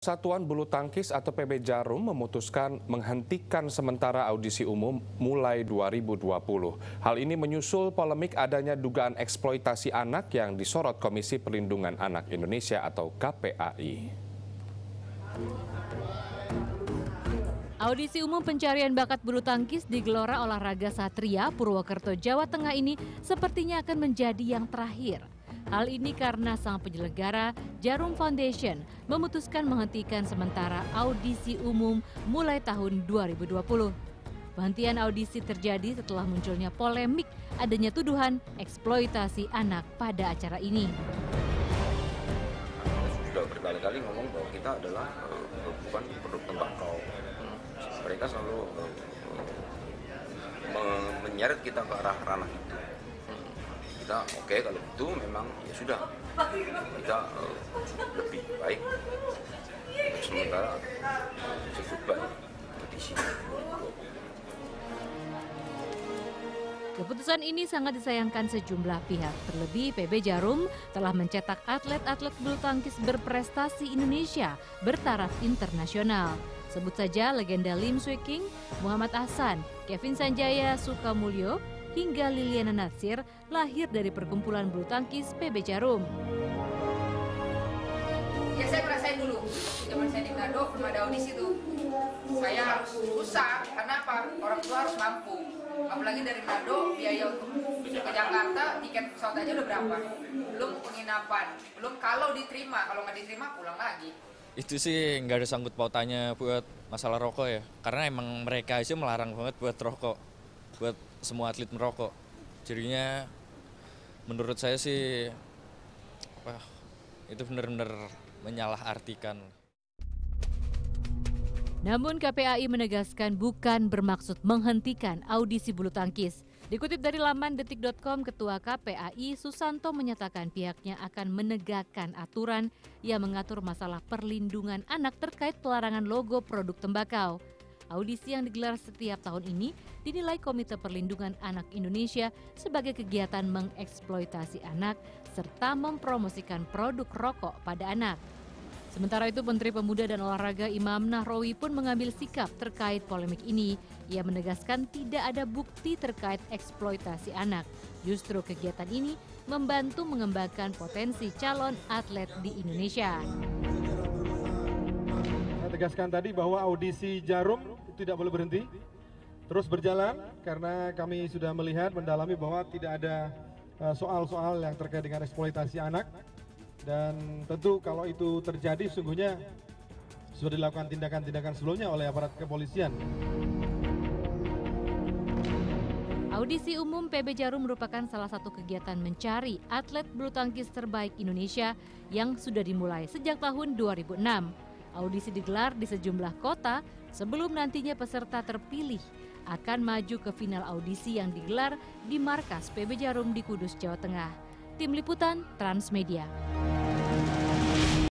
Satuan Bulu Tangkis atau PB Jarum memutuskan menghentikan sementara audisi umum mulai 2020. Hal ini menyusul polemik adanya dugaan eksploitasi anak yang disorot Komisi Perlindungan Anak Indonesia atau KPAI. Audisi umum pencarian bakat bulu tangkis di Gelora Olahraga Satria, Purwokerto, Jawa Tengah ini sepertinya akan menjadi yang terakhir. Hal ini karena sang penyelenggara Jarum Foundation memutuskan menghentikan sementara audisi umum mulai tahun 2020. Penghentian audisi terjadi setelah munculnya polemik adanya tuduhan eksploitasi anak pada acara ini. Sudah berkali-kali ngomong bahwa kita adalah uh, bukan produk tembakau. Mereka selalu uh, menyeret kita ke arah ranah itu kita oke okay, kalau itu memang ya sudah kita uh, lebih baik sementara cukup baik. Keputusan ini sangat disayangkan sejumlah pihak. Terlebih PB Jarum telah mencetak atlet-atlet bulu tangkis berprestasi Indonesia bertaraf internasional. Sebut saja legenda Lim Swee King, Muhammad Ahsan, Kevin Sanjaya Sukamulyo, hingga Liliana Natsir lahir dari perkumpulan bulu tangkis PB Jarum. Ya saya merasain dulu, zaman saya di Manado belum ada audisi tuh. Saya harus susah, karena apa? Orang tua harus mampu. Apalagi dari Manado, biaya untuk ke Jakarta, tiket pesawat aja udah berapa? Belum penginapan, belum kalau diterima, kalau nggak diterima pulang lagi itu sih nggak ada sangkut pautannya buat masalah rokok ya karena emang mereka itu melarang banget buat rokok buat semua atlet merokok. Jadinya menurut saya sih wah, itu benar-benar menyalahartikan. Namun KPAI menegaskan bukan bermaksud menghentikan audisi bulu tangkis. Dikutip dari laman detik.com, Ketua KPAI Susanto menyatakan pihaknya akan menegakkan aturan yang mengatur masalah perlindungan anak terkait pelarangan logo produk tembakau. Audisi yang digelar setiap tahun ini dinilai Komite Perlindungan Anak Indonesia sebagai kegiatan mengeksploitasi anak serta mempromosikan produk rokok pada anak. Sementara itu Menteri Pemuda dan Olahraga Imam Nahrawi pun mengambil sikap terkait polemik ini. Ia menegaskan tidak ada bukti terkait eksploitasi anak. Justru kegiatan ini membantu mengembangkan potensi calon atlet di Indonesia. Saya tegaskan tadi bahwa audisi Jarum tidak boleh berhenti, terus berjalan karena kami sudah melihat mendalami bahwa tidak ada eh, soal-soal yang terkait dengan eksploitasi anak dan tentu kalau itu terjadi sungguhnya sudah dilakukan tindakan-tindakan sebelumnya oleh aparat kepolisian. Audisi umum PB Jarum merupakan salah satu kegiatan mencari atlet bulu tangkis terbaik Indonesia yang sudah dimulai sejak tahun 2006. Audisi digelar di sejumlah kota sebelum nantinya peserta terpilih akan maju ke final audisi yang digelar di markas PB Jarum di Kudus, Jawa Tengah. Tim Liputan Transmedia.